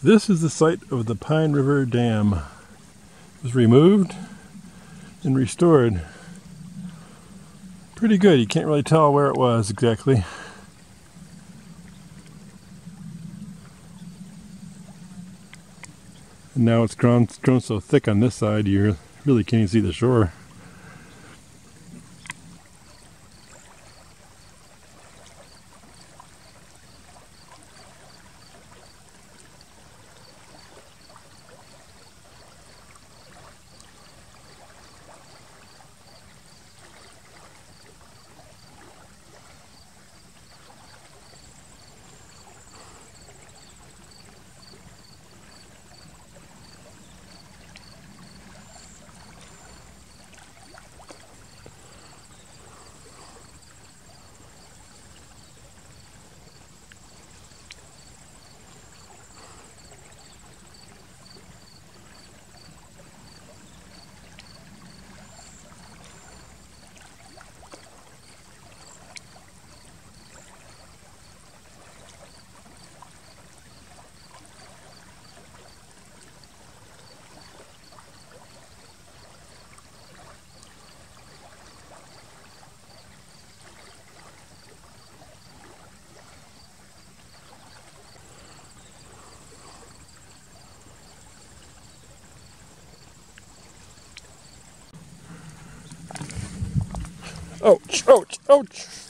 This is the site of the Pine River Dam. It was removed and restored. Pretty good. You can't really tell where it was exactly. And now it's grown, grown so thick on this side you really can't even see the shore. Ouch, ouch, ouch.